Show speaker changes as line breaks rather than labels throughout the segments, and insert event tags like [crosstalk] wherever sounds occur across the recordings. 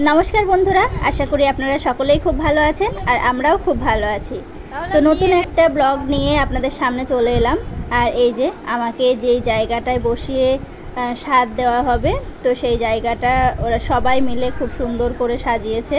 নমস্কার বন্ধুরা আশা করি আপনারা সকলেই খুব ভালো আছেন আর আমরাও খুব ভালো আছি। তো নতুন একটা ব্লগ নিয়ে আপনাদের সামনে চলে এলাম। আর এই যে আমাকে যেই জায়গাটায় বসিয়ে স্বাদ দেওয়া হবে তো সেই জায়গাটা ওরা সবাই মিলে খুব সুন্দর করে সাজিয়েছে।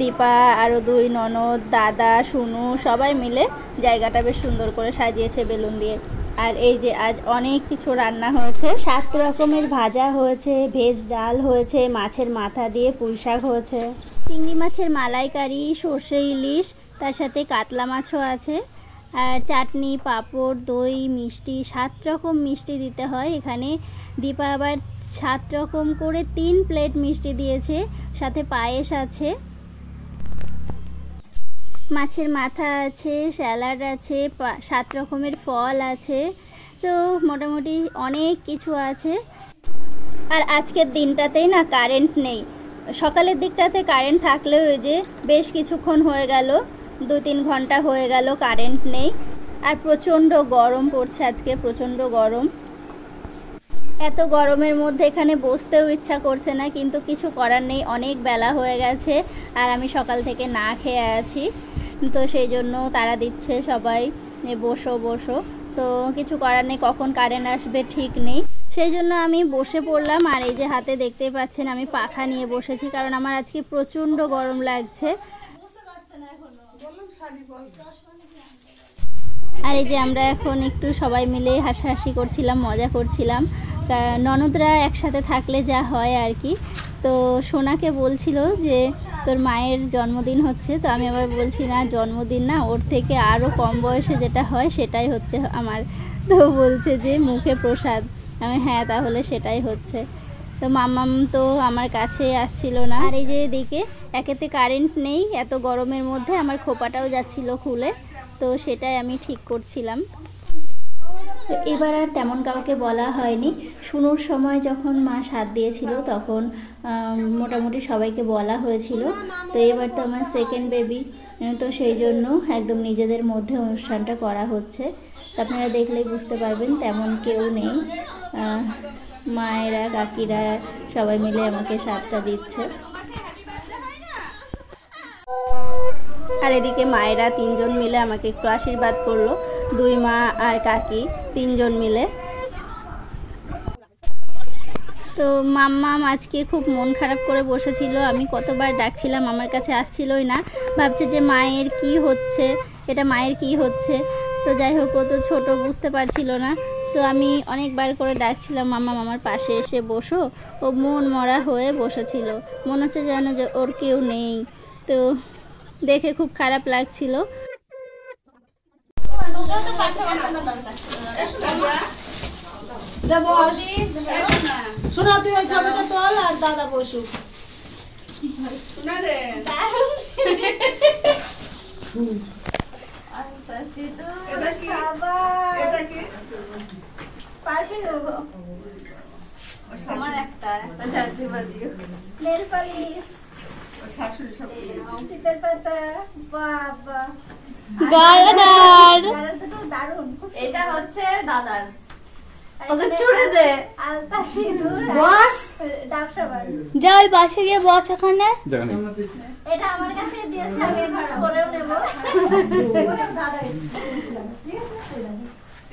দীপা আরও দুই ননদ দাদা সুনু সবাই মিলে জায়গাটা বেশ সুন্দর করে সাজিয়েছে বেলুন দিয়ে। আর এই যে আজ অনেক কিছু রান্না হয়েছে। সাত রকমের ভাজা হয়েছে ভেজ ডাল হয়েছে মাছের মাথা দিয়ে পুঁই শাক হয়েছে। চিংড়ি মাছের মালাইকারি সর্ষে ইলিশ তার সাথে কাতলা মাছও আছে। আর চাটনি, পাঁপড়, দই, মিষ্টি, সাত রকম মিষ্টি দিতে হয়। এখানে দীপা আবার সাত রকম করে তিন প্লেট মিষ্টি দিয়েছে। সাথে পায়েস আছে। মাছের মাথা আছে, স্যালাড আছে সাত রকমের ফল আছে। তো মোটামুটি অনেক কিছু আছে। আর আজকের দিনটাতেই না কারেন্ট নেই। সকালের দিকটাতে কারেন্ট থাকলেও ওই যে বেশ কিছুক্ষণ হয়ে গেল। দু তিন ঘণ্টা হয়ে গেল কারেন্ট নেই। আর প্রচণ্ড গরম পড়ছে আজকে, প্রচণ্ড গরম। এত গরমের মধ্যে এখানে বসতেও ইচ্ছা করছে না, কিন্তু কিছু করার নেই। অনেক বেলা হয়ে গেছে, আর আমি সকাল থেকে না খেয়ে আছি। তো সেই জন্য তারা দিচ্ছে সবাই বসো বসো। তো কিছু করার নেই, কখন কারেন্ট আসবে ঠিক নেই। সেই জন্য আমি বসে পড়লাম, আর এই যে হাতে দেখতেই পাচ্ছেন, আমি পাখা নিয়ে বসেছি, কারণ আমার আজকে প্রচণ্ড গরম লাগছে। আর এই যে আমরা এখন একটু সবাই মিলে হাসাহাসি করছিলাম, মজা করছিলাম। ননদরা একসাথে থাকলে যা হয় আর কি। তো সোনাকে বলছিল যে, তোর মায়ের জন্মদিন হচ্ছে। তো আমি আবার বলছি, না, জন্মদিন না, ওর থেকে আরও কম বয়সে যেটা হয় সেটাই হচ্ছে আমার। তো বলছে যে, মুখে প্রসাদ। আমি হ্যাঁ তাহলে সেটাই হচ্ছে। তো মামাম তো আমার কাছে আসছিল না। আর এই যে এদিকে, একেতে কারেন্ট নেই, এত গরমের মধ্যে আমার খোপাটাও যাচ্ছিল খুলে, তো সেটাই আমি ঠিক করছিলাম। এবার আর তেমন কাউকে বলা হয়নি। শুনুর সময় যখন মা সাথ দিয়েছিল, তখন মোটামুটি সবাইকে বলা হয়েছিল। তো এবার তো আমার সেকেন্ড বেবি তো সেই জন্য একদম নিজেদের মধ্যে অনুষ্ঠানটা করা হচ্ছে। আপনারা দেখলেই বুঝতে পারবেন, তেমন কেউ নেই। মায়েরা, কাকিরা সবাই মিলে আমাকে সাথটা দিচ্ছে। আর এদিকে মায়েরা তিনজন মিলে আমাকে একটু আশীর্বাদ করল, দুই মা আর কাকি তিনজন মিলে। তো মাম্মাম আজকে খুব মন খারাপ করে বসেছিল, আমি কতবার ডাকছিলাম, আমার কাছে আসছিলই না। ভাবছে যে মায়ের কি হচ্ছে, এটা মায়ের কি হচ্ছে? তো যাই হোক, ও তো ছোটো, বুঝতে পারছিল না। তো আমি অনেকবার করে ডাকছিলাম মামা মামার পাশে এসে বসো। ও মন মরা হয়ে বসেছিল। মনে হচ্ছে যেন যে ওর কেউ নেই। তো দেখে খুব খারাপ লাগছিল।
যা শোনা তুই ওই ছবিটা তোল আর দাদা বসুক। শোনা রে। এটা কি? এটা কি?
আমার একটা একটা চাকরি বাদিও নেল পালিশ
শাশুড়ি সব কিনে
পাতা বাবা।
গার্ডার
গাড়াটা তো দারুণ
এটা হচ্ছে দাদার।
ওকে
ছুড়ে দে।
আলতা সিঁদুর
বস।
ডাব
যা ওই পাশে গিয়ে বস ওখানে।
এটা আমার কাছে দিয়েছে আমি এখন করেও নেব।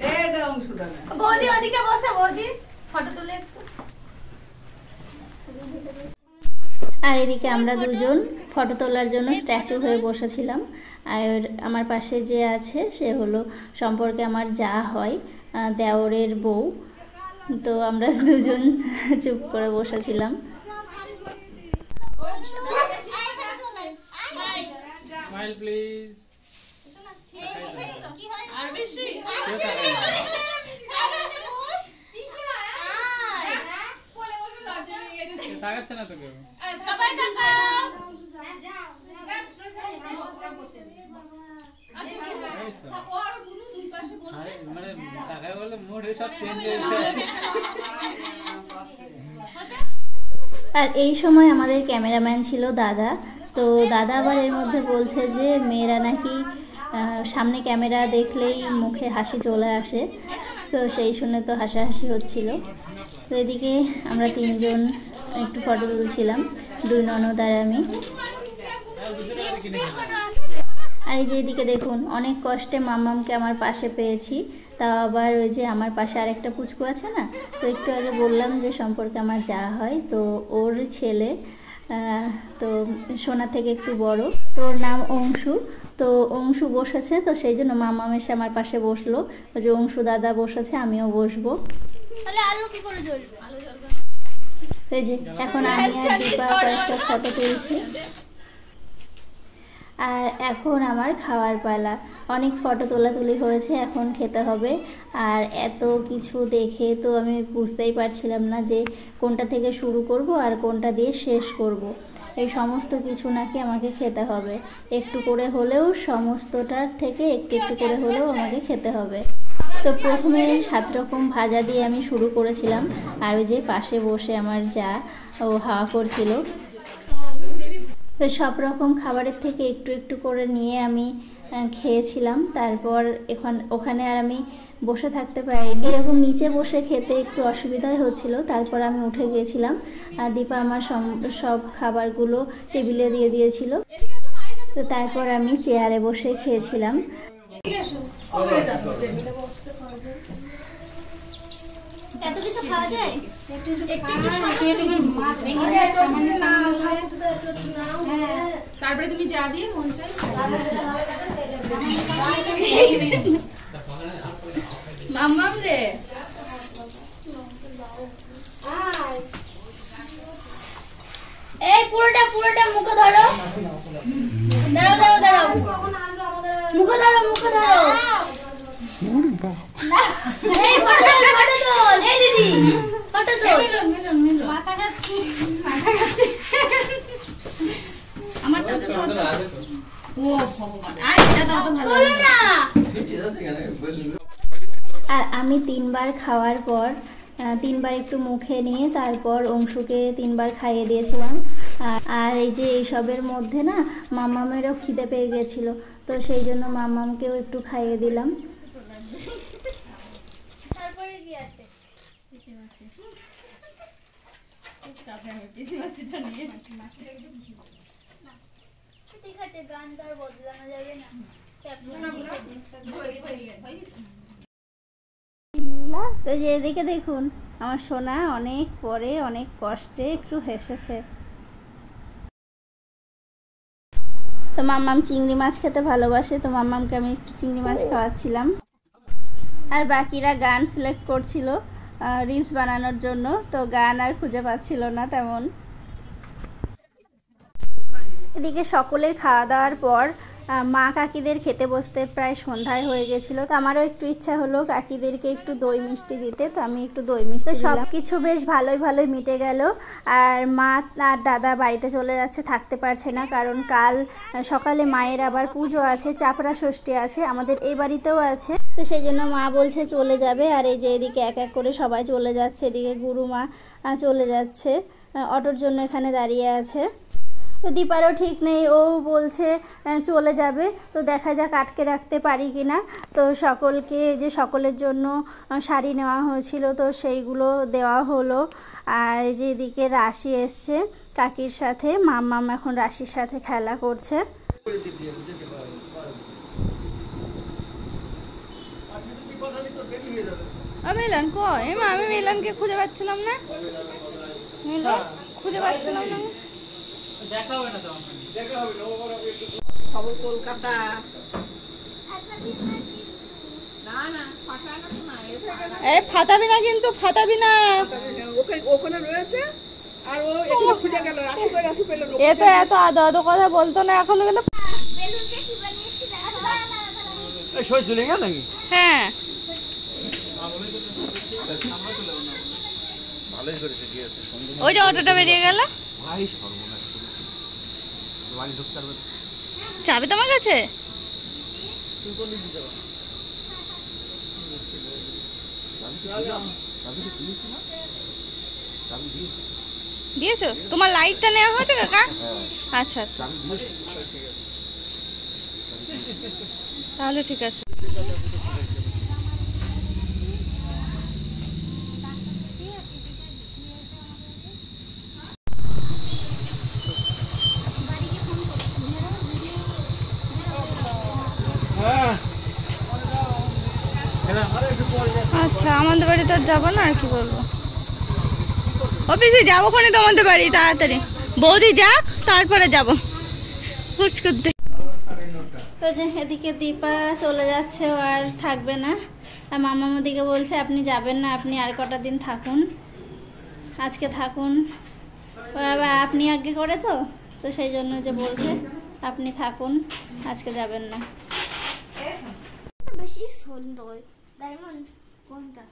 এ দে অংশদানা
বৌদি ওদিকে বসে বৌদি। ফটো তুলে একটু।
আর এদিকে আমরা দুজন ফটো তোলার জন্য স্ট্যাচু হয়ে বসেছিলাম। আর আমার পাশে যে আছে সে হলো সম্পর্কে আমার যা হয় দেওরের বউ। তো আমরা দুজন চুপ করে বসেছিলাম।
স্মাইল তাকাচ্ছে না তো কেউ এই আরে, মানে টাকা বলে মুড সব চেঞ্জ হয়েছে। [laughs]
আর এই সময় আমাদের ক্যামেরাম্যান ছিল দাদা। তো দাদা আবার এর মধ্যে বলছে যে মেয়েরা নাকি সামনে ক্যামেরা দেখলেই মুখে হাসি চলে আসে। তো সেই শুনে তো হাসাহাসি হচ্ছিল। তো এদিকে আমরা তিনজন একটু ফটো তুলছিলাম। দুই ননদ আর আমি। আর এই যে এদিকে দেখুন অনেক কষ্টে মাম্মামকে আমার পাশে পেয়েছি। তা আবার ওই যে আমার পাশে আরেকটা পুচকু আছে না তো একটু আগে বললাম যে সম্পর্কে আমার যা হয় তো ওর ছেলে তো সোনা থেকে একটু বড় তো ওর নাম অংশু। তো অংশু বসেছে তো সেই জন্য মাম্মাম এসে আমার পাশে বসল। ওই যে অংশু দাদা বসেছে আমিও বসবো।
তাহলে কি করে জ্বলবে
এই যে এখন আমি আর দীপা কয়েকটা ফটো তুলছি। আর এখন আমার খাওয়ার পালা। অনেক ফটো তোলাতুলি হয়েছে, এখন খেতে হবে। আর এত কিছু দেখে তো আমি বুঝতেই পারছিলাম না যে কোনটা থেকে শুরু করব আর কোনটা দিয়ে শেষ করব। এই সমস্ত কিছু নাকি আমাকে খেতে হবে। একটু করে হলেও সমস্তটার থেকে একটু একটু করে হলেও আমাকে খেতে হবে। তো প্রথমে সাত রকম ভাজা দিয়ে আমি শুরু করেছিলাম। আর ওই যে পাশে বসে আমার যা ও হাওয়া করছিল তো সব রকম খাবারের থেকে একটু একটু করে নিয়ে আমি খেয়েছিলাম। তারপর এখন, ওখানে আর আমি বসে থাকতে পারিনি। এরকম নিচে বসে খেতে একটু অসুবিধাই হচ্ছিল। তারপর আমি উঠে গিয়েছিলাম। আর দীপা আমার সব খাবারগুলো টেবিলে দিয়ে দিয়েছিল। তো তারপর আমি চেয়ারে বসে খেয়েছিলাম।
এত কিছু খাওয়া যায়?
তারপরে তুমি যা দিয়ে মন চাই মাম্মাম রে।
এই পুরোটা পুরোটা মুখে ধরো। দাঁড়াও দাঁড়াও দাঁড়াও। মুখে ধরো মুখে ধরো না, এই ফটো তোল ফটো তোল এই দিদি ফটো তোল তোলো না
আর আমি তিনবার খাওয়ার পর তিনবার একটু মুখে নিয়ে তারপর অংশুকে তিনবার খাইয়ে দিয়েছিলাম। আর- এই যে এইসবের মধ্যে না, মামামেরও খিদে পেয়ে গেছিল। তো সেই জন্য মামামকেও একটু খাইয়ে দিলাম
তারপরে কি আছে তো
যে এদিকে দেখুন, আমার সোনা অনেক পরে, অনেক কষ্টে একটু হেসেছে। তো মাম্মাম চিংড়ি মাছ খেতে ভালোবাসে, তো মাম্মামকে আমি একটু চিংড়ি মাছ খাওয়াচ্ছিলাম। আর বাকিরা গান সিলেক্ট করছিল। রিলস বানানোর জন্য। তো গান আর খুঁজে পাচ্ছিল না তেমন। এদিকে সকলের খাওয়া দাওয়ার পর মা কাকিদের খেতে বসতে প্রায় সন্ধ্যায় হয়ে গেছিল। তো আমারও একটু ইচ্ছা হলো কাকিদেরকে একটু দই মিষ্টি দিতে। তো আমি একটু দই মিষ্টি সব কিছু বেশ ভালোই ভালোই মিটে গেল। আর মা আর দাদা বাড়িতে চলে যাচ্ছে থাকতে পারছে না। কারণ কাল সকালে মায়ের আবার পুজো আছে চাপড়া ষষ্ঠী আছে আমাদের এই বাড়িতেও আছে। তো সেই জন্য মা বলছে চলে যাবে। আর এই যে এদিকে এক এক করে সবাই চলে যাচ্ছে এদিকে গুরুমা আহ, চলে যাচ্ছে অটোর জন্য এখানে দাঁড়িয়ে আছে। তো দীপারও ঠিক নেই, ও বলছে চলে যাবে, তো দেখা যাক আটকে রাখতে পারি কি না। তো সকলকে যে সকলের জন্য শাড়ি নেওয়া হয়েছিল, তো সেইগুলো দেওয়া হলো। আর এই যে এদিকে রাশি এসছে, কাকির সাথে, মাম্মাম এখন রাশির সাথে খেলা করছে।
মিলন আমি মিলনকে খুঁজে পাচ্ছিলাম না। মিলন, খুঁজে পাচ্ছিলাম না।
দেখা হবে না তো আমার সঙ্গে।
খবর কলকাতা এই ফাটাবি না কিন্তু ফাটাবি না।
ওকে ওখানে রয়েছে আর ও এখানে খুঁজে গেল রাশি করে রাশি পেল
এ তো এত আদো আদো কথা বলতো না এখন গেলে হ্যাঁ। ওই যে অটোটা বেরিয়ে গেল। চাবি তোমার কাছে?
দিয়েছ? তোমার লাইটটা নেওয়া হয়েছে কাকা? আচ্ছা আচ্ছা। তাহলে ঠিক আছে। আচ্ছা আমাদের বাড়ি তো যাব না, আর কি বলব? অফিসে যাব খনি তোমাদের বাড়ি, তাড়াতাড়ি। বৌদি যাক, তারপরে যাব। করতে।
তো যে এদিকে দীপা চলে যাচ্ছে আর থাকবে না। আর মামা মোদিকে বলছে, আপনি যাবেন না, আপনি আর কটা দিন থাকুন। আজকে থাকুন। আপনি আগে করে তো তো সেই জন্য যে বলছে, আপনি থাকুন, আজকে যাবেন না।
বেশি সুন্দর ডায়মন্ড কোনটা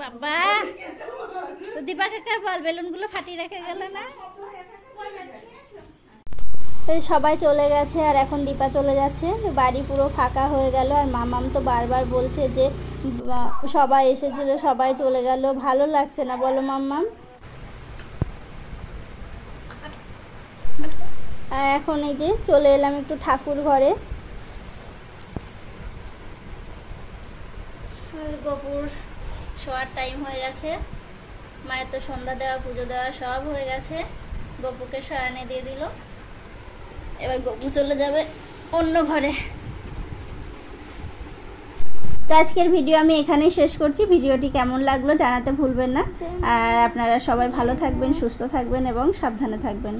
বাবা, তো দীপা কাকার বল, বেলুনগুলো ফাটিয়ে রেখে গেল না? সবাই চলে গেছে আর এখন দীপা চলে যাচ্ছে। বাড়ি পুরো ফাঁকা হয়ে গেল আর মামাম তো বারবার বলছে যে সবাই এসেছিল, সবাই চলে গেল। ভালো লাগছে না বলো মাম্মাম আর এখন এই যে চলে এলাম একটু ঠাকুর ঘরে। গোপুর শোয়ার টাইম হয়ে গেছে। মায়ের তো সন্ধ্যা দেওয়া পুজো দেওয়া সব হয়ে গেছে। গপুকে শয়ানে দিয়ে দিল। এবার গপু চলে যাবে অন্য ঘরে। তো আজকের ভিডিও আমি এখানেই শেষ করছি। ভিডিওটি কেমন লাগল জানাতে ভুলবেন না। আর আপনারা সবাই ভালো থাকবেন সুস্থ থাকবেন এবং সাবধানে থাকবেন।